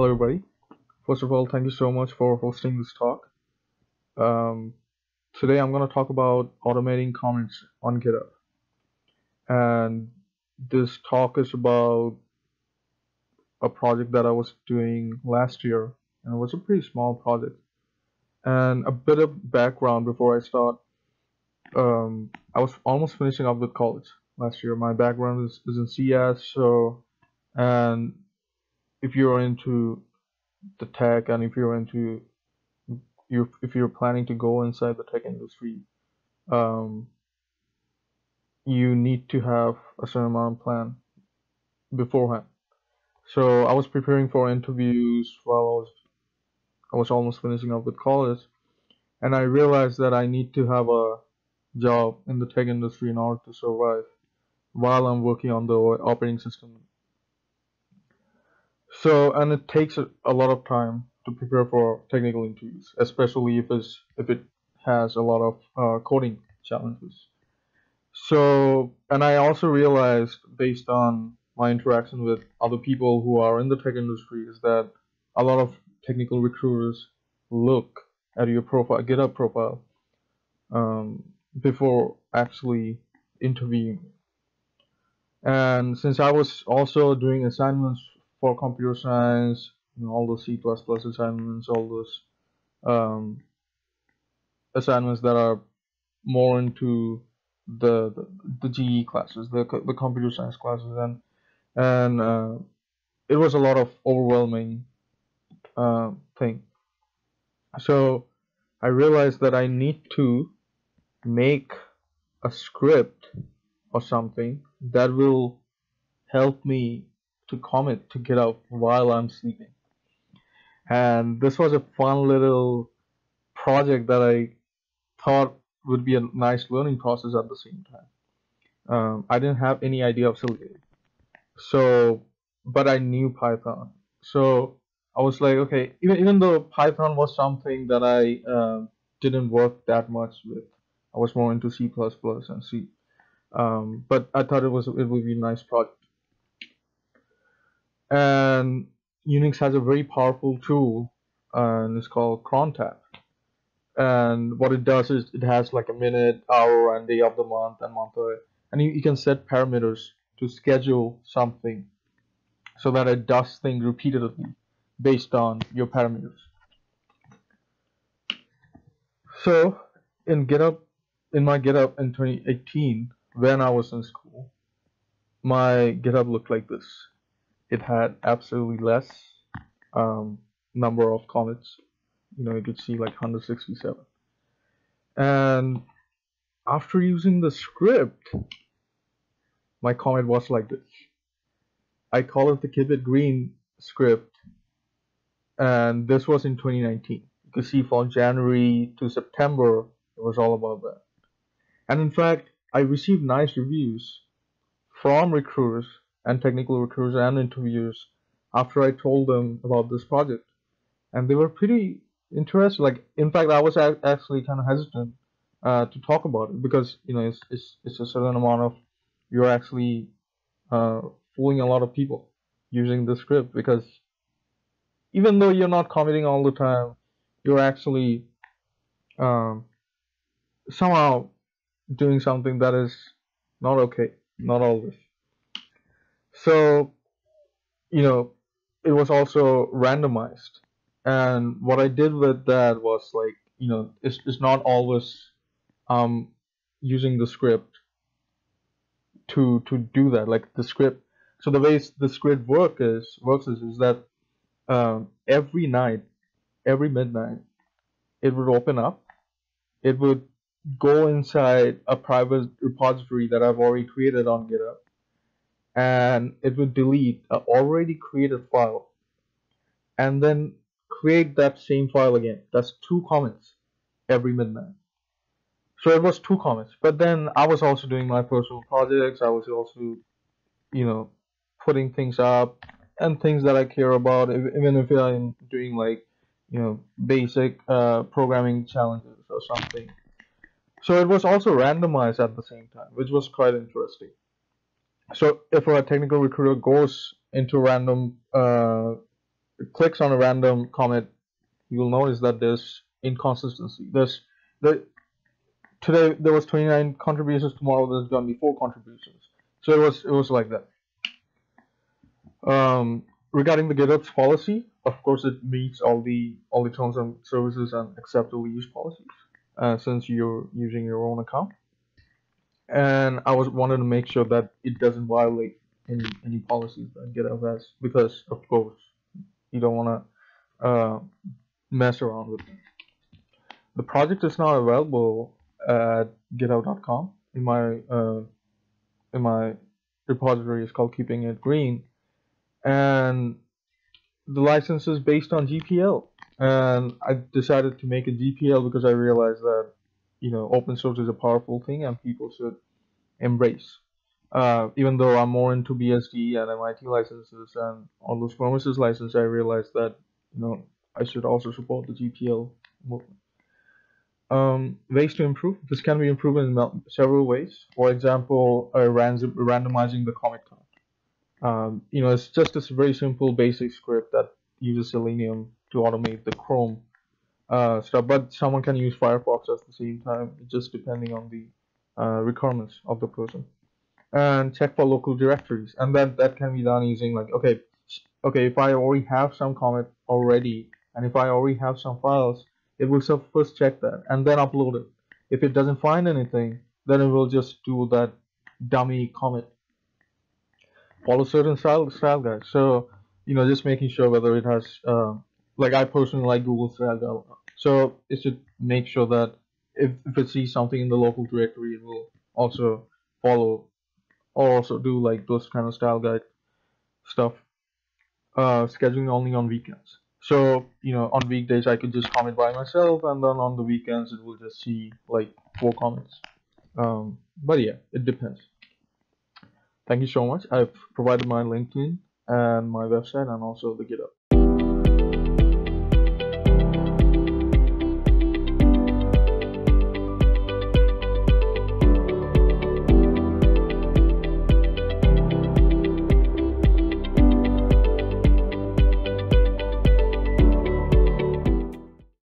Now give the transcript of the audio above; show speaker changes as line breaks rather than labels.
Hello, everybody. First of all, thank you so much for hosting this talk. Um, today, I'm going to talk about automating commits on GitHub. And this talk is about a project that I was doing last year, and it was a pretty small project. And a bit of background before I start. Um, I was almost finishing up with college last year. My background is, is in CS, so and if you're into the tech and if you're into you if you're planning to go inside the tech industry um, you need to have a certain amount of plan beforehand. So I was preparing for interviews while I was I was almost finishing up with college and I realized that I need to have a job in the tech industry in order to survive while I'm working on the operating system so, and it takes a, a lot of time to prepare for technical interviews, especially if it's if it has a lot of uh, coding challenges. So, and I also realized based on my interaction with other people who are in the tech industry is that a lot of technical recruiters look at your profile, GitHub profile, um, before actually interviewing. And since I was also doing assignments for computer science, all those C++ assignments, all those um, assignments that are more into the the, the GE classes, the the computer science classes, and and uh, it was a lot of overwhelming uh, thing. So I realized that I need to make a script or something that will help me to commit to GitHub while I'm sleeping. And this was a fun little project that I thought would be a nice learning process at the same time. Um, I didn't have any idea of Silk so but I knew Python. So I was like, okay, even even though Python was something that I uh, didn't work that much with, I was more into C++ and C. Um, but I thought it was it would be a nice project and Unix has a very powerful tool and it's called crontab. And what it does is it has like a minute hour and day of the month and month of it. And you, you can set parameters to schedule something so that it does things repeatedly based on your parameters. So in GitHub in my GitHub in 2018 when I was in school my GitHub looked like this it had absolutely less um, number of commits. You know, you could see like 167. And after using the script, my commit was like this. I call it the Keep It Green script, and this was in 2019. You can see from January to September, it was all about that. And in fact, I received nice reviews from recruiters and technical recruiters and interviewers after I told them about this project, and they were pretty interested. Like, in fact, I was actually kind of hesitant uh, to talk about it because you know it's it's it's a certain amount of you're actually uh, fooling a lot of people using the script because even though you're not committing all the time, you're actually um, somehow doing something that is not okay, not always so you know it was also randomized. And what i did with that was like you know it's, it's not always um using the script to to do that. Like the script so the way the script work is works is, is that um, every night every midnight it would open up. It would go inside a private repository that I've already created on GitHub and it will delete a already created file and then create that same file again. That's two commits every midnight. So it was two commits but then I was also doing my personal projects. I was also you know putting things up and things that I care about even if I'm doing like you know basic uh, programming challenges or something. So it was also randomized at the same time which was quite interesting so if a technical recruiter goes into random uh, clicks on a random commit you will notice that there's inconsistency. There's the today there was 29 contributions. Tomorrow there's gonna be four contributions. So it was it was like that. Um, regarding the GitHub's policy, of course, it meets all the all the terms and services and acceptable use policies. Uh, since you're using your own account, and I was wanted to make sure that it doesn't violate any any policies that GitHub because of course you don't want to uh, mess around with them. The project is now available at github.com in my uh, in my repository is called keeping it green. And the license is based on GPL and I decided to make a GPL because I realized that you know open source is a powerful thing and people should embrace uh, even though I'm more into BSD and MIT licenses and all those permissive licenses I realized that you know I should also support the GPL movement um, ways to improve. This can be improved in several ways. For example, uh, random, randomizing the commit count. Um, you know, it's just a very simple basic script that uses Selenium to automate the Chrome uh, stuff, but someone can use Firefox at the same time, just depending on the uh, requirements of the person. And check for local directories, and that that can be done using like okay, okay, if I already have some commit already, and if I already have some files, it will first check that and then upload it. If it doesn't find anything, then it will just do that dummy commit. Follow certain style style guides. So you know, just making sure whether it has, uh, like I personally like Google guide. So it should make sure that if, if it sees something in the local directory, it will also follow or also do like those kind of style guide stuff. Uh, scheduling only on weekends. So, you know, on weekdays I could just commit by myself and then on the weekends it will just see like four commits. Um, but yeah, it depends. Thank you so much. I've provided my LinkedIn and my website and also the GitHub.